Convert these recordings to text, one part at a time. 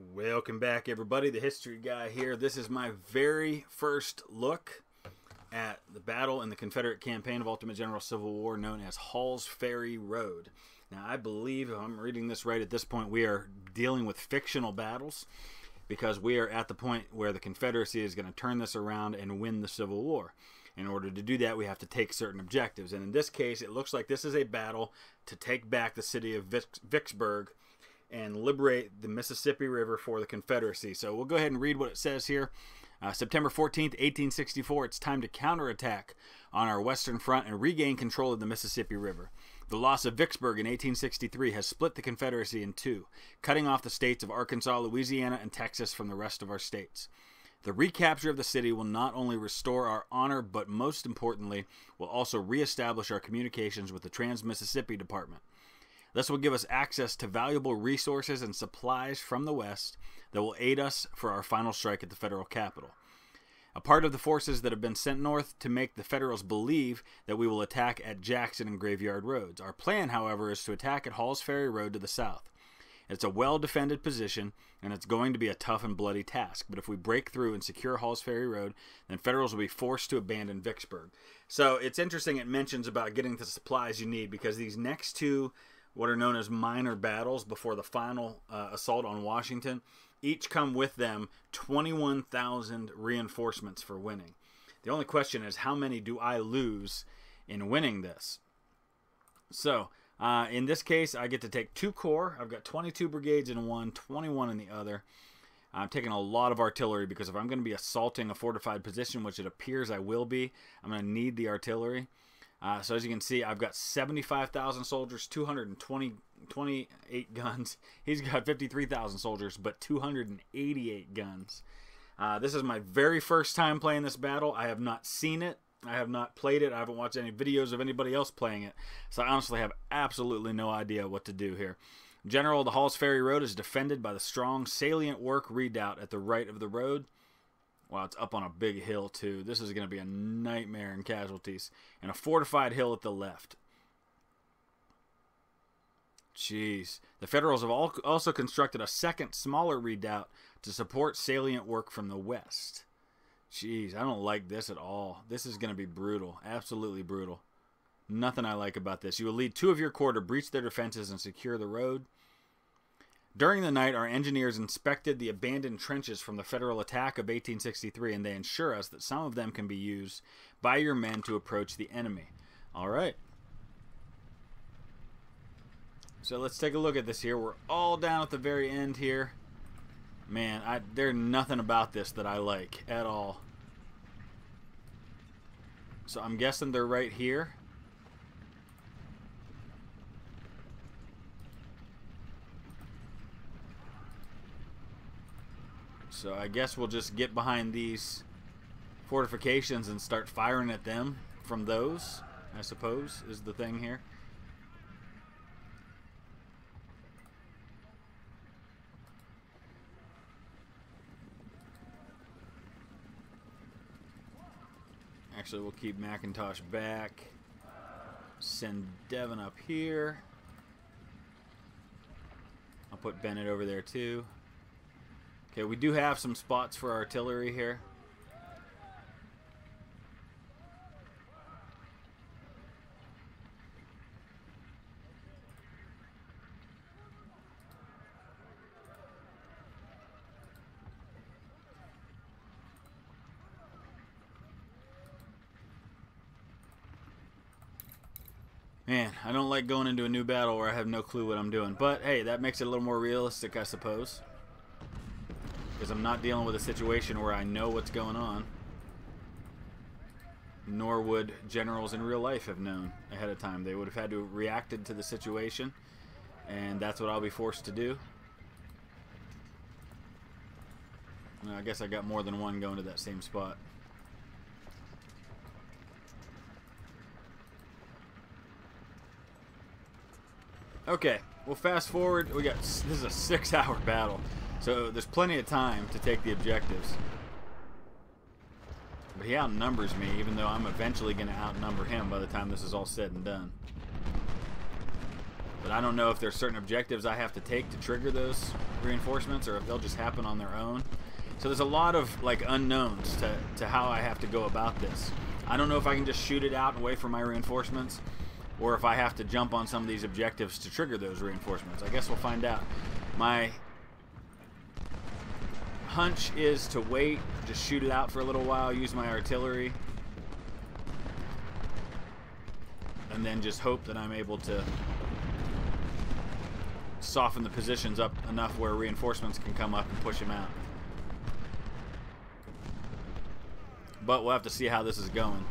Welcome back, everybody. The History Guy here. This is my very first look at the battle in the Confederate campaign of Ultimate General Civil War known as Hall's Ferry Road. Now, I believe, if I'm reading this right at this point, we are dealing with fictional battles because we are at the point where the Confederacy is going to turn this around and win the Civil War. In order to do that, we have to take certain objectives. And in this case, it looks like this is a battle to take back the city of Vicksburg and liberate the Mississippi River for the Confederacy. So we'll go ahead and read what it says here. Uh, September 14th, 1864, it's time to counterattack on our western front and regain control of the Mississippi River. The loss of Vicksburg in 1863 has split the Confederacy in two, cutting off the states of Arkansas, Louisiana, and Texas from the rest of our states. The recapture of the city will not only restore our honor, but most importantly, will also reestablish our communications with the Trans Mississippi Department. This will give us access to valuable resources and supplies from the West that will aid us for our final strike at the federal capital. A part of the forces that have been sent north to make the Federals believe that we will attack at Jackson and Graveyard Roads. Our plan, however, is to attack at Hall's Ferry Road to the south. It's a well defended position, and it's going to be a tough and bloody task. But if we break through and secure Hall's Ferry Road, then Federals will be forced to abandon Vicksburg. So it's interesting it mentions about getting the supplies you need because these next two what are known as minor battles before the final uh, assault on Washington, each come with them 21,000 reinforcements for winning. The only question is how many do I lose in winning this? So, uh, in this case, I get to take two corps. I've got 22 brigades in one, 21 in the other. I'm taking a lot of artillery because if I'm going to be assaulting a fortified position, which it appears I will be, I'm going to need the artillery. Uh, so as you can see, I've got 75,000 soldiers, 220 28 guns. He's got 53,000 soldiers, but 288 guns. Uh, this is my very first time playing this battle. I have not seen it. I have not played it. I haven't watched any videos of anybody else playing it. So I honestly have absolutely no idea what to do here. general, the Hall's Ferry Road is defended by the strong salient work redoubt at the right of the road. Wow, it's up on a big hill, too. This is going to be a nightmare in casualties. And a fortified hill at the left. Jeez. The Federals have also constructed a second, smaller redoubt to support salient work from the west. Jeez, I don't like this at all. This is going to be brutal. Absolutely brutal. Nothing I like about this. You will lead two of your corps to breach their defenses and secure the road. During the night, our engineers inspected the abandoned trenches from the federal attack of 1863, and they assure us that some of them can be used by your men to approach the enemy. All right. So let's take a look at this here. We're all down at the very end here. Man, I, there's nothing about this that I like at all. So I'm guessing they're right here. So I guess we'll just get behind these fortifications and start firing at them from those, I suppose, is the thing here. Actually, we'll keep Macintosh back. Send Devon up here. I'll put Bennett over there too. Okay, we do have some spots for artillery here. Man, I don't like going into a new battle where I have no clue what I'm doing. But hey, that makes it a little more realistic, I suppose because I'm not dealing with a situation where I know what's going on. Nor would generals in real life have known ahead of time. They would have had to have reacted to the situation, and that's what I'll be forced to do. I guess I got more than one going to that same spot. Okay, well fast forward, we got, this is a six hour battle. So there's plenty of time to take the objectives. But he outnumbers me, even though I'm eventually going to outnumber him by the time this is all said and done. But I don't know if there's certain objectives I have to take to trigger those reinforcements or if they'll just happen on their own. So there's a lot of like unknowns to, to how I have to go about this. I don't know if I can just shoot it out and wait for my reinforcements or if I have to jump on some of these objectives to trigger those reinforcements. I guess we'll find out. My hunch is to wait, just shoot it out for a little while, use my artillery, and then just hope that I'm able to soften the positions up enough where reinforcements can come up and push him out. But we'll have to see how this is going.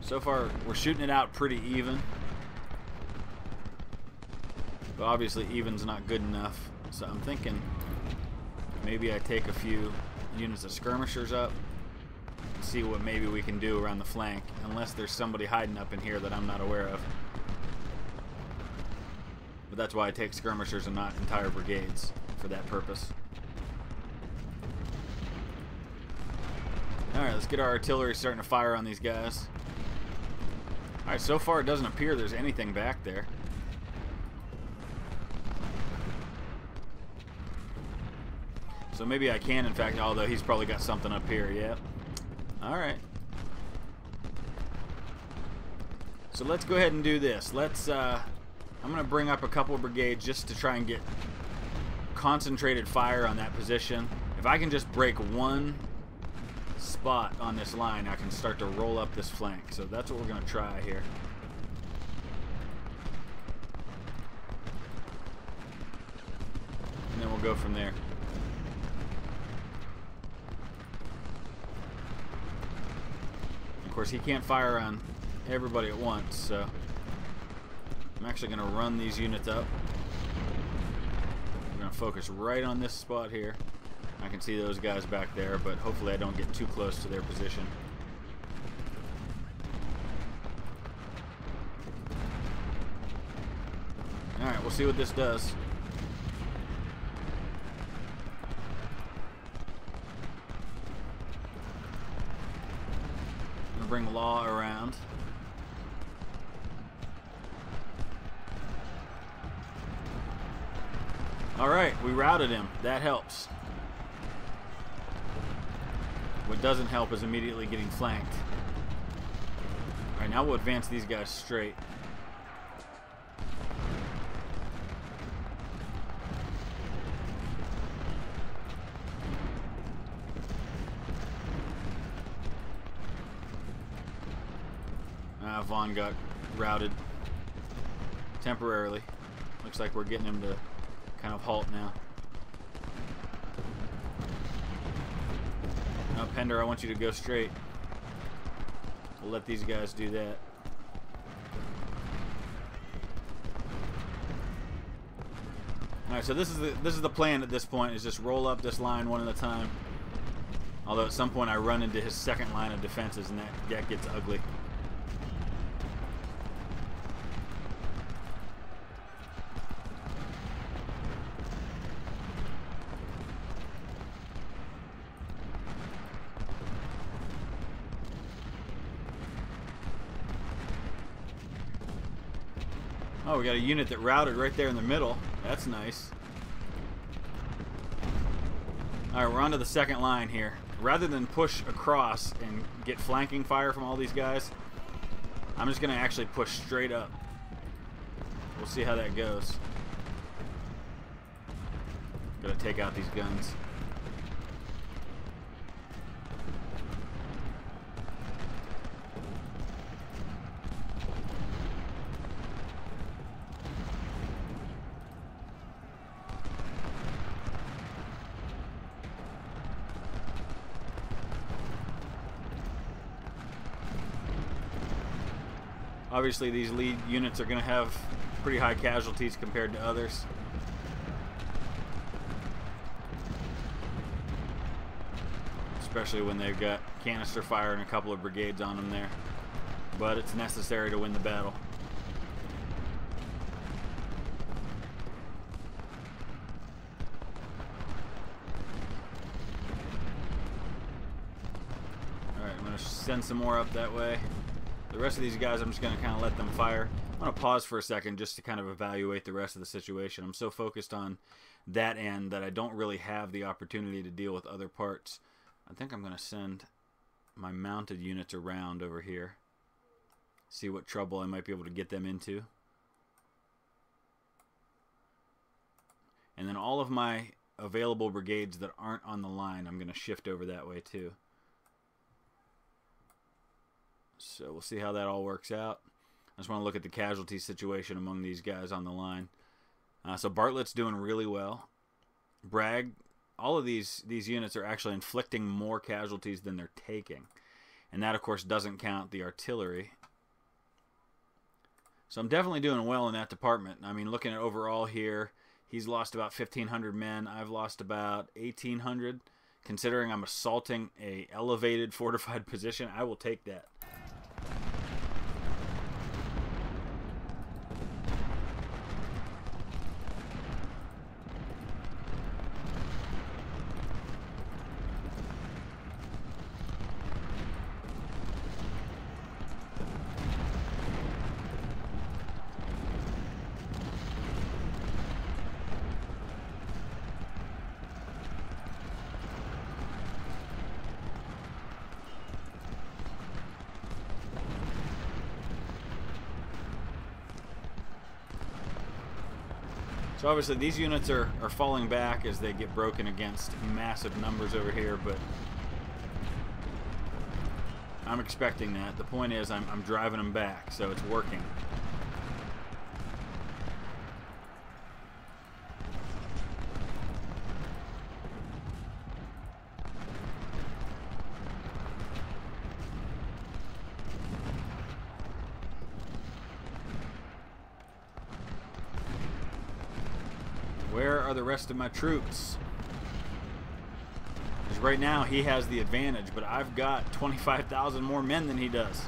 So far, we're shooting it out pretty even. But obviously, even's not good enough. So I'm thinking maybe I take a few units of skirmishers up see what maybe we can do around the flank, unless there's somebody hiding up in here that I'm not aware of. But that's why I take skirmishers and not entire brigades for that purpose. Alright, let's get our artillery starting to fire on these guys. Alright, so far it doesn't appear there's anything back there. So maybe I can, in fact, although he's probably got something up here, yep. Alright. So let's go ahead and do this. Let's, uh, I'm going to bring up a couple brigades just to try and get concentrated fire on that position. If I can just break one spot on this line, I can start to roll up this flank. So that's what we're going to try here. And then we'll go from there. Course, he can't fire on everybody at once, so I'm actually going to run these units up. I'm going to focus right on this spot here. I can see those guys back there, but hopefully I don't get too close to their position. Alright, we'll see what this does. bring Law around. Alright, we routed him. That helps. What doesn't help is immediately getting flanked. Alright, now we'll advance these guys straight. Ah, Vaughn got routed temporarily. Looks like we're getting him to kind of halt now. Pender, I want you to go straight. We'll let these guys do that. Alright, so this is the this is the plan at this point, is just roll up this line one at a time. Although at some point I run into his second line of defenses and that, that gets ugly. Oh, we got a unit that routed right there in the middle. That's nice. Alright, we're on to the second line here. Rather than push across and get flanking fire from all these guys, I'm just going to actually push straight up. We'll see how that goes. Gotta take out these guns. Obviously, these lead units are going to have pretty high casualties compared to others. Especially when they've got canister fire and a couple of brigades on them there. But it's necessary to win the battle. Alright, I'm going to send some more up that way. The rest of these guys, I'm just going to kind of let them fire. I'm going to pause for a second just to kind of evaluate the rest of the situation. I'm so focused on that end that I don't really have the opportunity to deal with other parts. I think I'm going to send my mounted units around over here. See what trouble I might be able to get them into. And then all of my available brigades that aren't on the line, I'm going to shift over that way too. So we'll see how that all works out. I just want to look at the casualty situation among these guys on the line. Uh, so Bartlett's doing really well. Bragg, all of these these units are actually inflicting more casualties than they're taking, and that of course doesn't count the artillery. So I'm definitely doing well in that department. I mean, looking at overall here, he's lost about 1,500 men. I've lost about 1,800. Considering I'm assaulting a elevated fortified position, I will take that. So obviously these units are, are falling back as they get broken against massive numbers over here, but I'm expecting that. The point is I'm, I'm driving them back, so it's working. Where are the rest of my troops? Because right now he has the advantage, but I've got 25,000 more men than he does.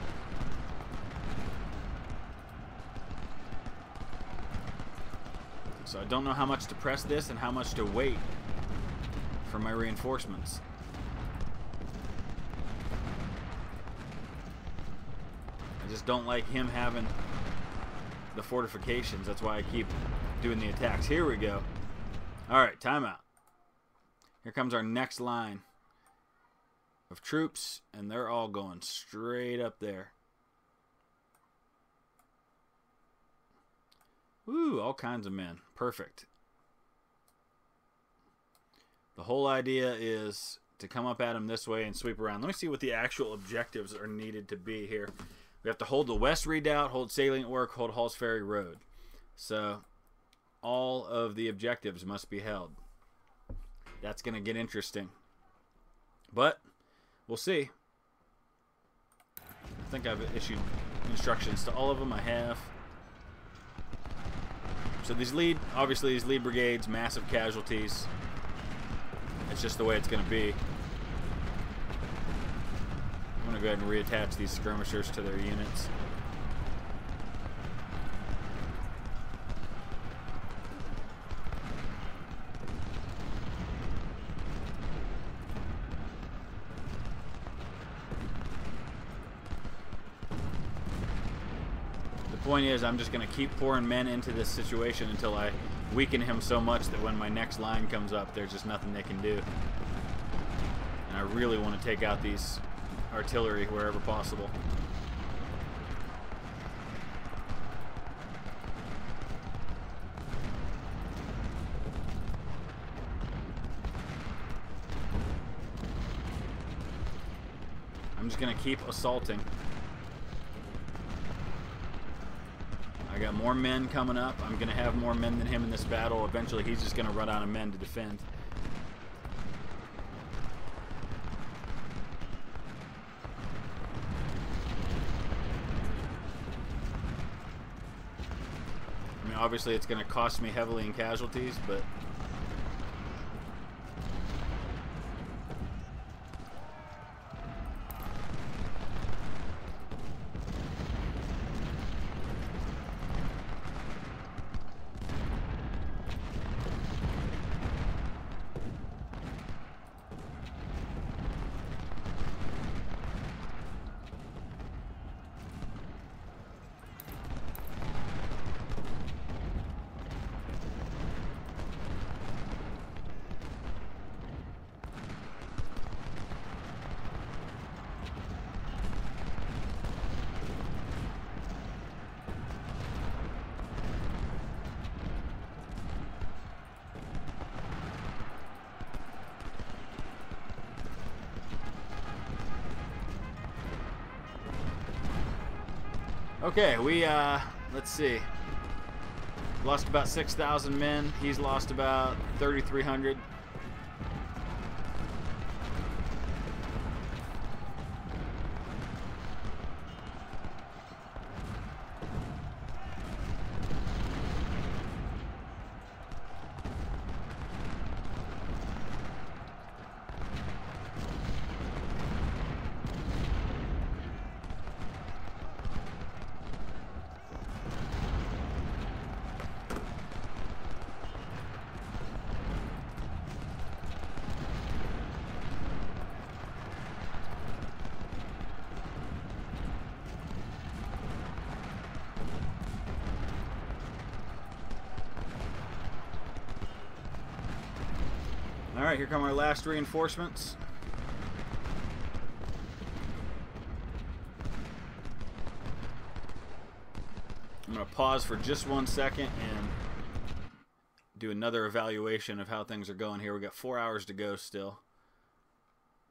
So I don't know how much to press this and how much to wait for my reinforcements. I just don't like him having the fortifications. That's why I keep doing the attacks. Here we go. All right, timeout. Here comes our next line of troops, and they're all going straight up there. Ooh, all kinds of men. Perfect. The whole idea is to come up at them this way and sweep around. Let me see what the actual objectives are needed to be here. We have to hold the west redoubt, hold salient work, hold Hall's Ferry Road. So all of the objectives must be held. That's going to get interesting. But we'll see. I think I've issued instructions to all of them. I have. So these lead, obviously these lead brigades, massive casualties. It's just the way it's going to be. I'm going to go ahead and reattach these skirmishers to their units. Point is, I'm just going to keep pouring men into this situation until I weaken him so much that when my next line comes up, there's just nothing they can do. And I really want to take out these artillery wherever possible. I'm just going to keep assaulting. I got more men coming up. I'm going to have more men than him in this battle. Eventually, he's just going to run out of men to defend. I mean, obviously, it's going to cost me heavily in casualties, but Okay, we, uh, let's see. Lost about 6,000 men. He's lost about 3,300. All right, here come our last reinforcements. I'm going to pause for just one second and do another evaluation of how things are going here. we got four hours to go still.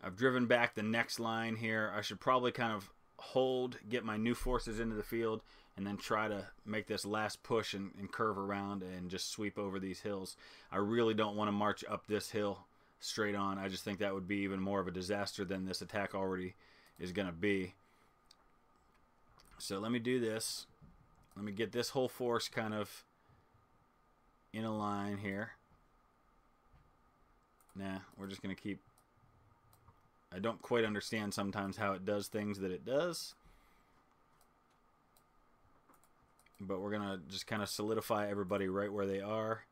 I've driven back the next line here. I should probably kind of hold, get my new forces into the field, and then try to make this last push and, and, curve around and just sweep over these hills. I really don't want to march up this hill straight on. I just think that would be even more of a disaster than this attack already is going to be. So let me do this. Let me get this whole force kind of in a line here. Nah, we're just going to keep... I don't quite understand sometimes how it does things that it does. But we're going to just kind of solidify everybody right where they are.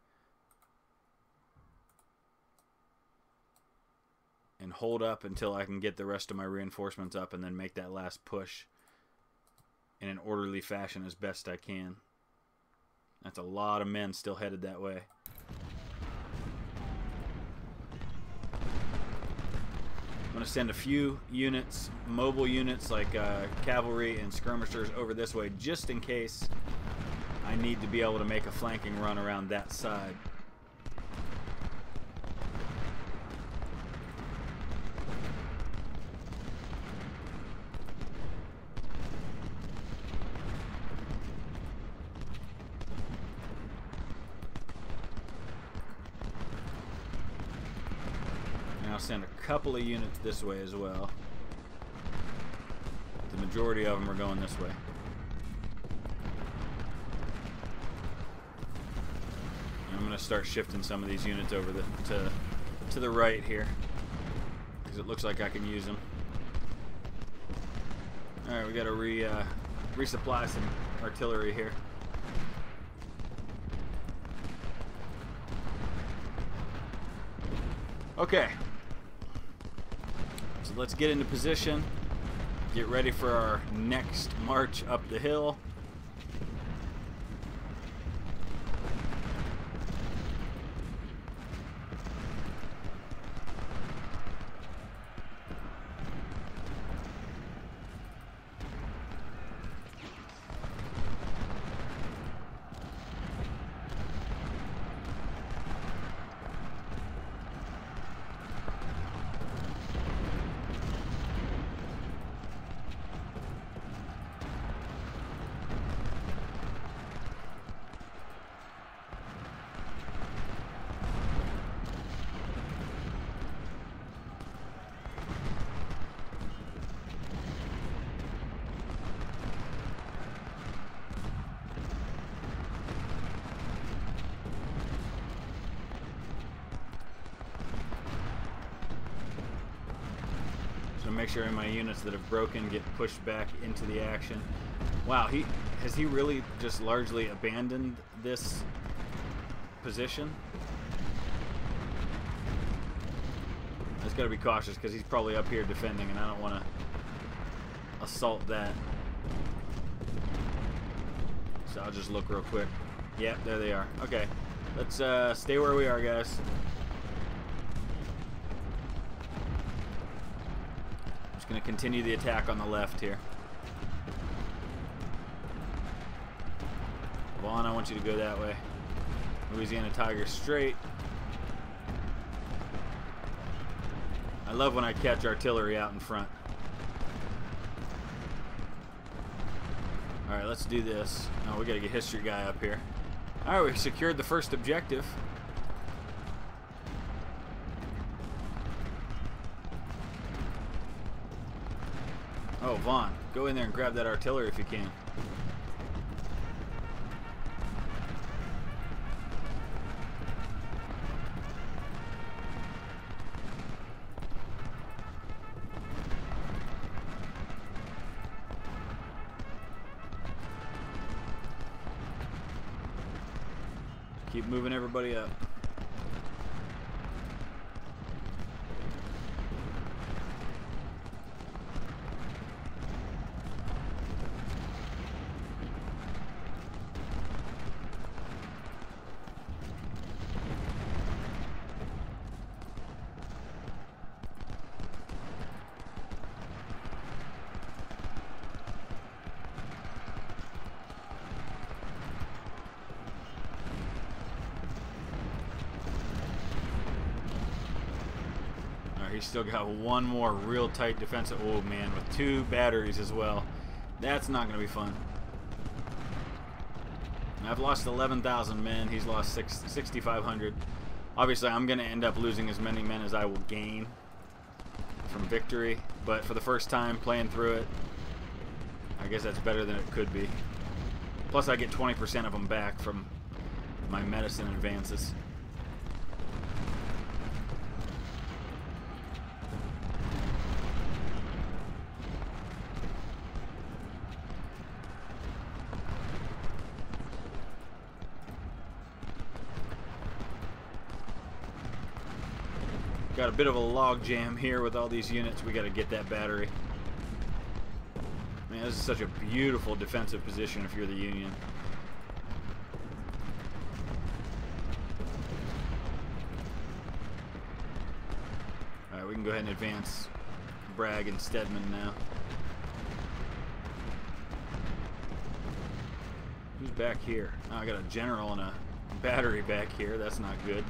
And hold up until I can get the rest of my reinforcements up and then make that last push in an orderly fashion as best I can. That's a lot of men still headed that way. I'm going to send a few units, mobile units like uh, cavalry and skirmishers over this way just in case I need to be able to make a flanking run around that side. And I'll send a couple of units this way as well. The majority of them are going this way. And I'm going to start shifting some of these units over the, to, to the right here. Because it looks like I can use them. Alright, we got to re, uh, resupply some artillery here. Okay. So let's get into position. Get ready for our next march up the hill. Make sure my units that have broken get pushed back into the action. Wow, he has he really just largely abandoned this position? I just got to be cautious because he's probably up here defending, and I don't want to assault that. So I'll just look real quick. Yep, there they are. Okay, let's uh, stay where we are, guys. going to continue the attack on the left here. Vaughn, I want you to go that way. Louisiana Tiger straight. I love when I catch artillery out in front. Alright, let's do this. Oh, we gotta get history guy up here. Alright, we secured the first objective. Vaughn, go in there and grab that artillery if you can. Still got one more real tight defensive. Oh man, with two batteries as well. That's not going to be fun. I've lost 11,000 men. He's lost 6,500. Obviously, I'm going to end up losing as many men as I will gain from victory. But for the first time playing through it, I guess that's better than it could be. Plus, I get 20% of them back from my medicine advances. A bit of a log jam here with all these units. We got to get that battery. Man, this is such a beautiful defensive position if you're the Union. Alright, we can go ahead and advance Bragg and Stedman now. Who's back here? Oh, I got a general and a battery back here. That's not good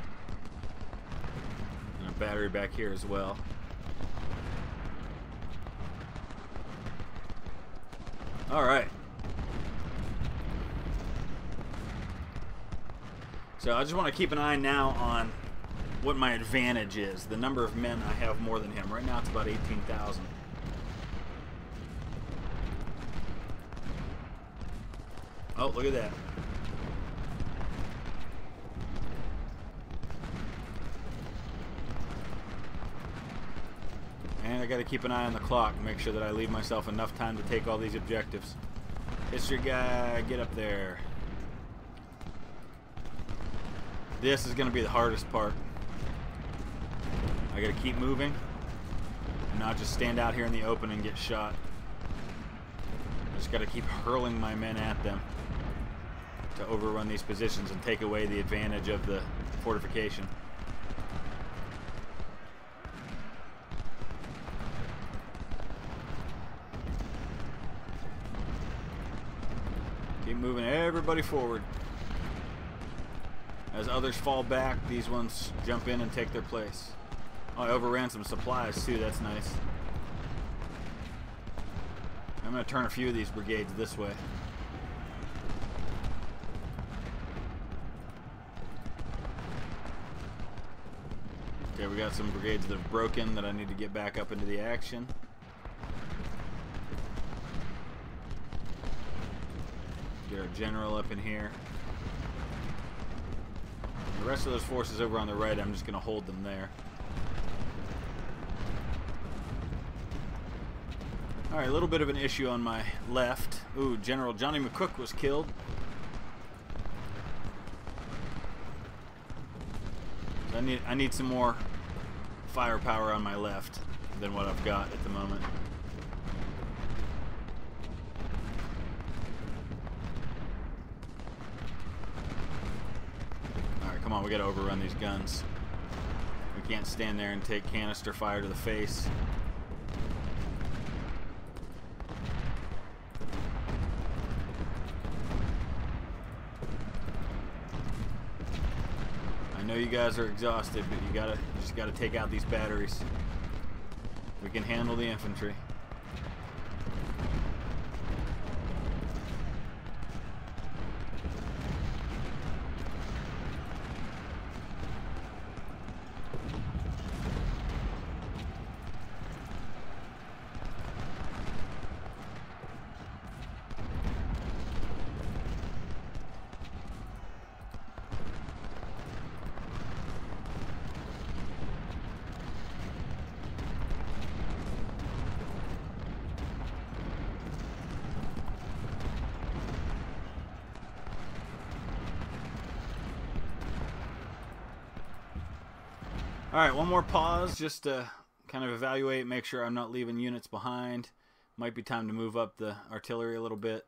battery back here as well. All right. So I just want to keep an eye now on what my advantage is. The number of men I have more than him. Right now it's about 18,000. Oh, look at that. And I got to keep an eye on the clock, make sure that I leave myself enough time to take all these objectives. History guy, get up there. This is to be the hardest part. I got to keep moving, and not just stand out here in the open and get shot. I just got to keep hurling my men at them to overrun these positions and take away the advantage of the fortification. moving everybody forward. As others fall back, these ones jump in and take their place. Oh, I overran some supplies too, that's nice. I'm going to turn a few of these brigades this way. Okay, we got some brigades that have broken that I need to get back up into the action. Our general up in here. The rest of those forces over on the right, I'm just going to hold them there. Alright, a little bit of an issue on my left. Ooh, General Johnny McCook was killed. I need I need some more firepower on my left than what I've got at the moment. Come on, we gotta overrun these guns. We can't stand there and take canister fire to the face. I know you guys are exhausted, but you gotta you just gotta take out these batteries. We can handle the infantry. All right, one more pause just to kind of evaluate, make sure I'm not leaving units behind. Might be time to move up the artillery a little bit.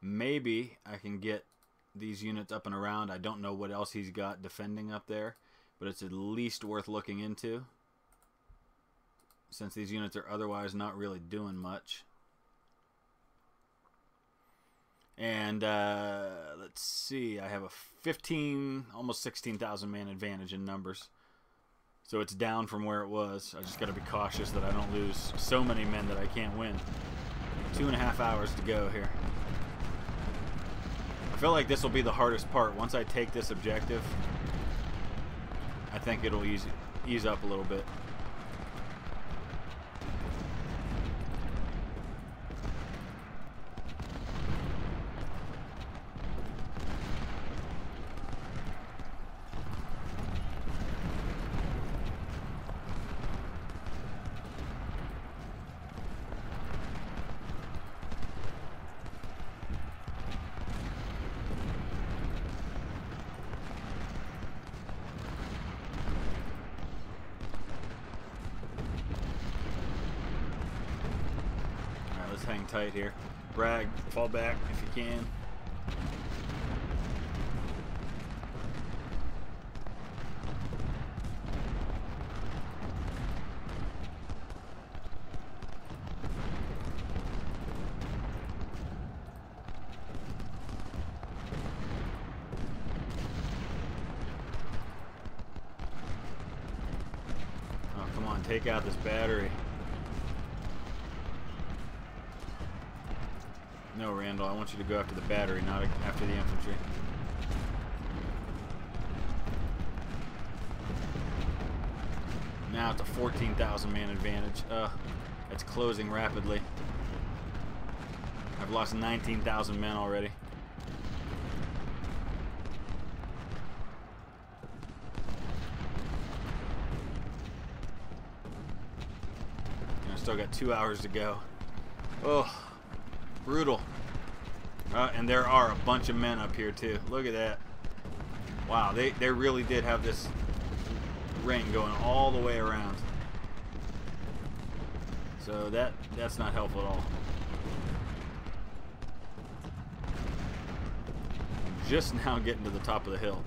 Maybe I can get these units up and around. I don't know what else he's got defending up there, but it's at least worth looking into since these units are otherwise not really doing much. And uh, let's see, I have a 15, almost 16,000 man advantage in numbers. So it's down from where it was. I just got to be cautious that I don't lose so many men that I can't win. Two and a half hours to go here I feel like this will be the hardest part. Once I take this objective, I think it'll ease, ease up a little bit. Hang tight here. Bragg, fall back if you can. Oh, come on, take out this battery. No, Randall, I want you to go after the battery, not after the infantry. Now it's a 14,000 man advantage. Uh, it's closing rapidly. I've lost 19,000 men already. And I still got two hours to go. Oh. Brutal. Uh, and there are a bunch of men up here too. Look at that. Wow, they, they really did have this ring going all the way around. So that that's not helpful at all. Just now getting to the top of the hill.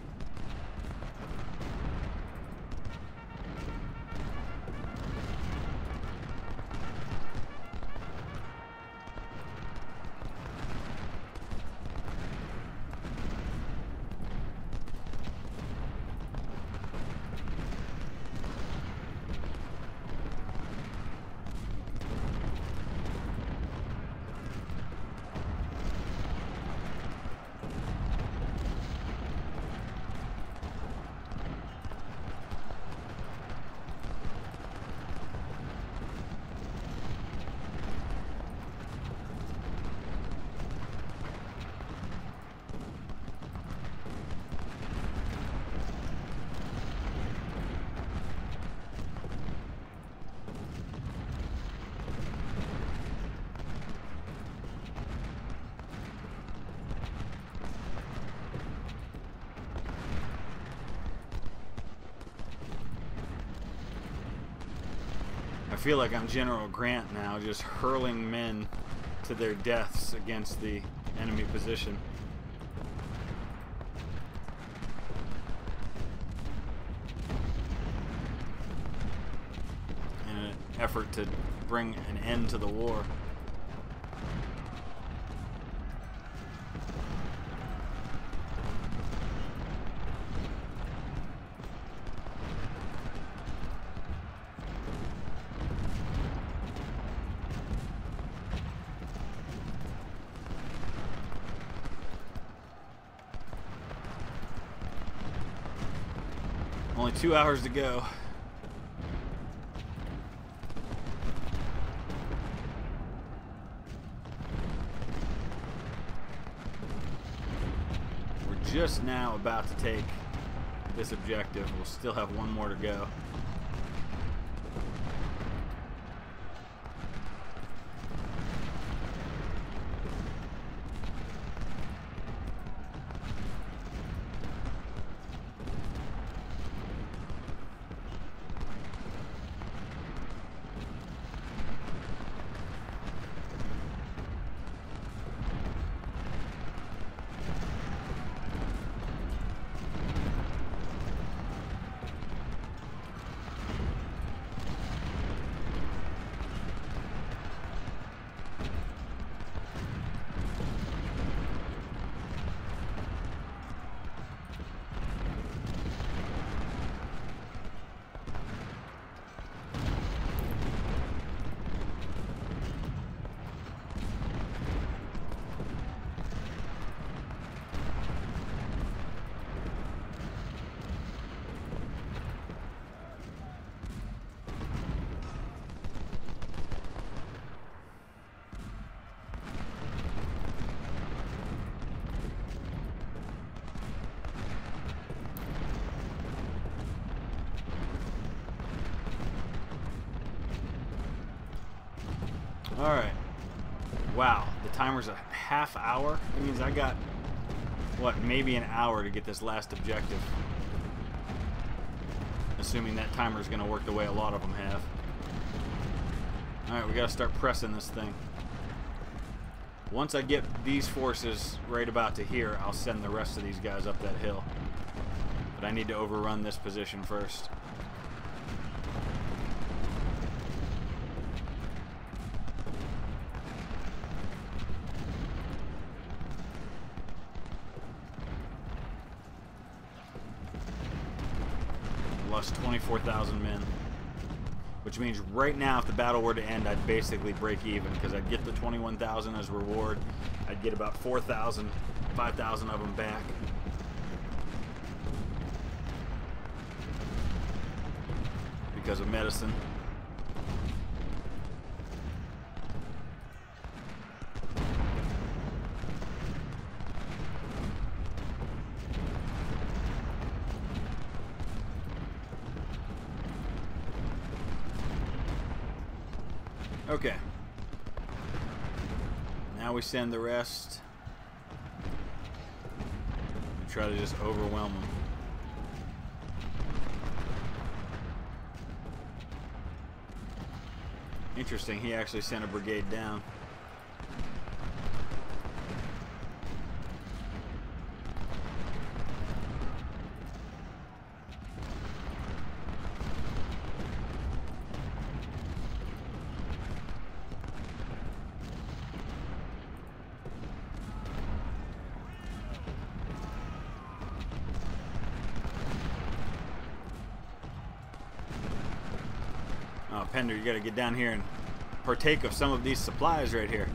Feel like I'm General Grant now, just hurling men to their deaths against the enemy position. In an effort to bring an end to the war. Only two hours to go. We're just now about to take this objective. We'll still have one more to go. Alright. Wow, the timer's a half hour? That means I got, what, maybe an hour to get this last objective. Assuming that timer's going to work the way a lot of them have. Alright, we got to start pressing this thing. Once I get these forces right about to here, I'll send the rest of these guys up that hill. But I need to overrun this position first. Lost 24,000 men. Which means right now, if the battle were to end, I'd basically break even because I'd get the 21,000 as reward. I'd get about 4,000, 5,000 of them back. Because of medicine. Okay. Now we send the rest. And try to just overwhelm them. Interesting, he actually sent a brigade down. Pender, you gotta get down here and partake of some of these supplies right here.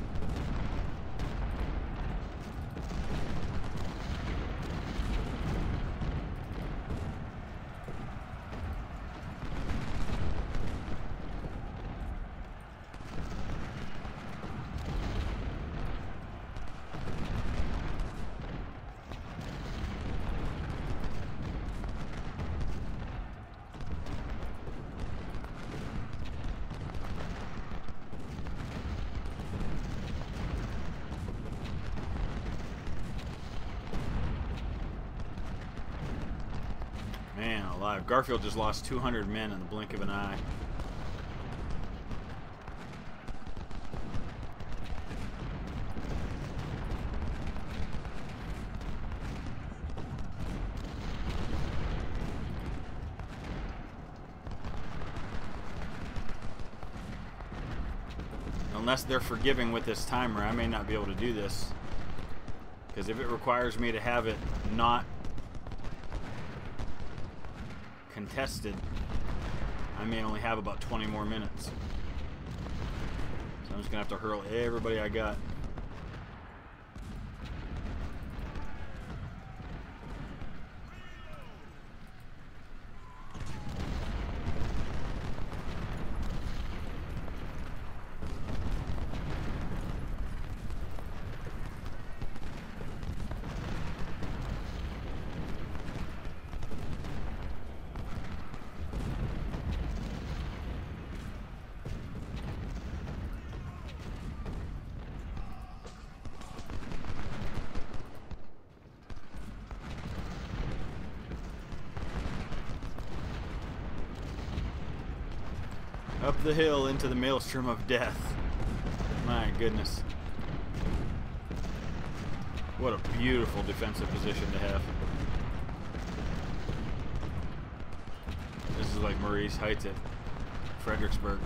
Man alive. Garfield just lost 200 men in the blink of an eye. Unless they're forgiving with this timer, I may not be able to do this. Because if it requires me to have it not contested, I may only have about 20 more minutes. So I'm just going to have to hurl everybody I got. Up the hill into the maelstrom of death. My goodness. What a beautiful defensive position to have. This is like Marye's Heights at Fredericksburg.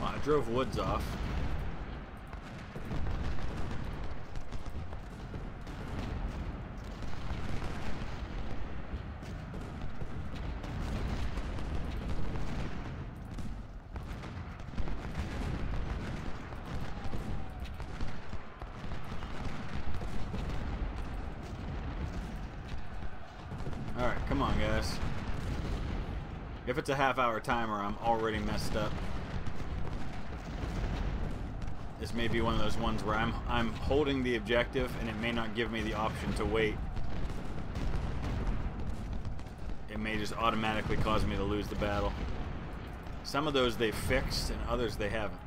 Well, I drove Woods off. Alright, come on, guys. If it's a half hour timer, I'm already messed up. This may be one of those ones where I'm I'm holding the objective and it may not give me the option to wait. It may just automatically cause me to lose the battle. Some of those they fixed and others they haven't.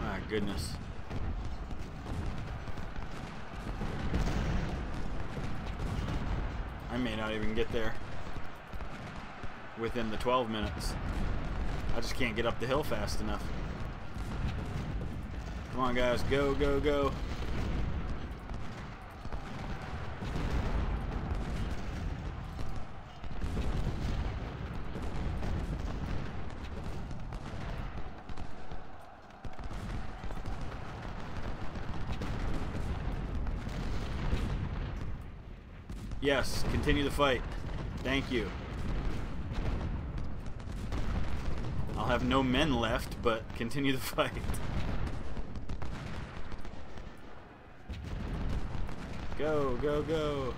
My goodness. I may not even get there within the 12 minutes. I just can't get up the hill fast enough. Come on, guys. Go, go, go. Yes, continue the fight. Thank you. I'll have no men left, but continue the fight. Go, go, go.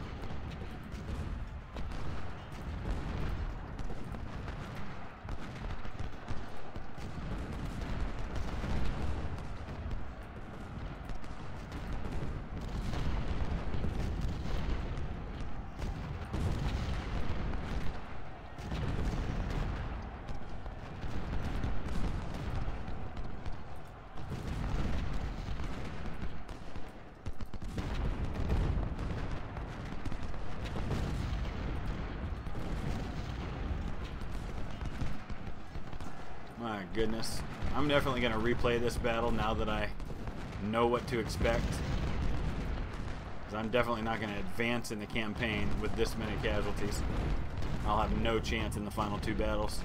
My goodness. I'm definitely going to replay this battle now that I know what to expect. Because I'm definitely not going to advance in the campaign with this many casualties. I'll have no chance in the final two battles.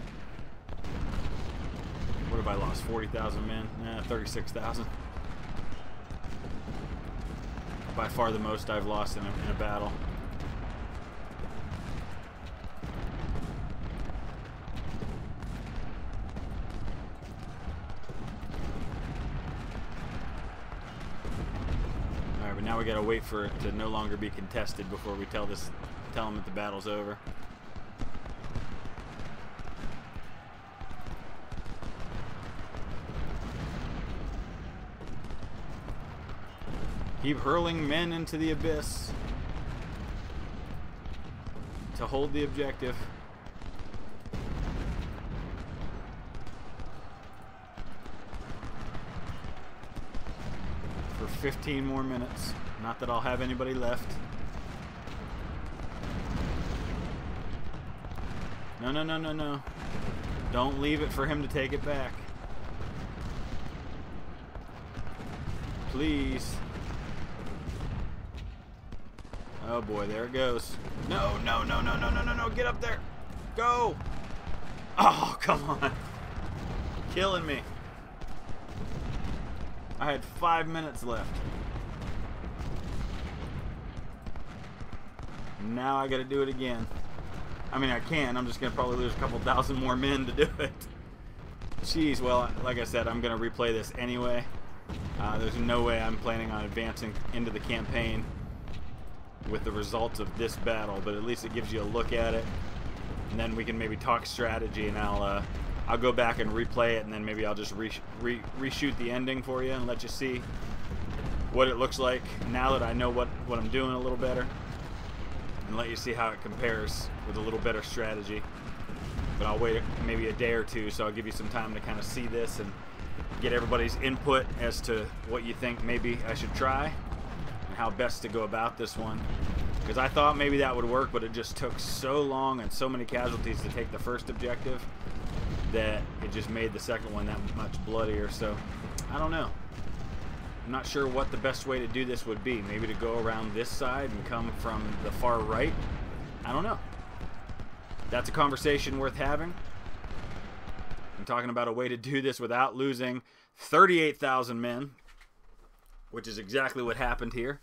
What have I lost? 40,000 men? Eh, 36,000. By far the most I've lost in a, in a battle. Alright, but now we gotta wait for it to no longer be contested before we tell this tell them that the battle's over. Keep hurling men into the abyss to hold the objective. For 15 more minutes. Not that I'll have anybody left. No, no, no, no, no. Don't leave it for him to take it back. Please. Oh boy, there it goes. No, no, no, no, no, no, no, no. Get up there. Go. Oh, come on. Killing me. I had five minutes left. Now I gotta do it again. I mean, I can. I'm just gonna probably lose a couple thousand more men to do it. Jeez, well, like I said, I'm gonna replay this anyway. Uh, there's no way I'm planning on advancing into the campaign with the results of this battle, but at least it gives you a look at it. And then we can maybe talk strategy, and I'll uh, I'll go back and replay it, and then maybe I'll just re re reshoot the ending for you and let you see what it looks like now that I know what what I'm doing a little better, and let you see how it compares with a little better strategy. But I'll wait maybe a day or two, so I'll give you some time to kind of see this and get everybody's input as to what you think maybe I should try and how best to go about this one. Because I thought maybe that would work, but it just took so long and so many casualties to take the first objective that it just made the second one that much bloodier. So I don't know. I'm not sure what the best way to do this would be. Maybe to go around this side and come from the far right. I don't know. That's a conversation worth having. I'm talking about a way to do this without losing 38,000 men, which is exactly what happened here.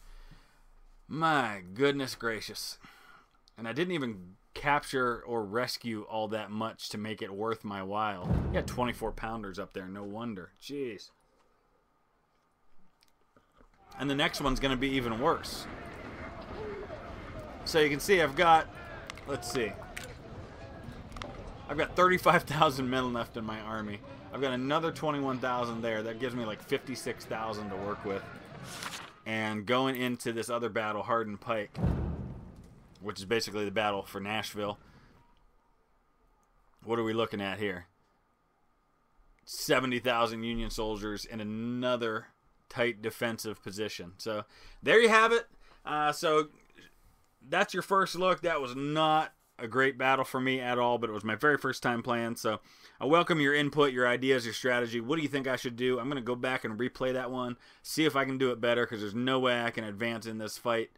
My goodness gracious. And I didn't even capture or rescue all that much to make it worth my while. Yeah, 24 pounders up there, no wonder. Jeez. And the next one's going to be even worse. So you can see I've got, let's see, I've got 35,000 men left in my army. I've got another 21,000 there. That gives me like 56,000 to work with. And going into this other battle, Hardin Pike, which is basically the battle for Nashville. What are we looking at here? 70,000 Union soldiers and another tight defensive position. So there you have it. Uh, so that's your first look. That was not a great battle for me at all, but it was my very first time playing. So I welcome your input, your ideas, your strategy. What do you think I should do? I'm going to go back and replay that one, see if I can do it better because there's no way I can advance in this fight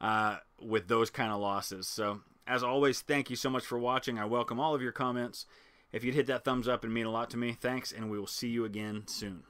uh, with those kind of losses. So as always, thank you so much for watching. I welcome all of your comments. If you'd hit that thumbs up, and mean a lot to me. Thanks, and we will see you again soon.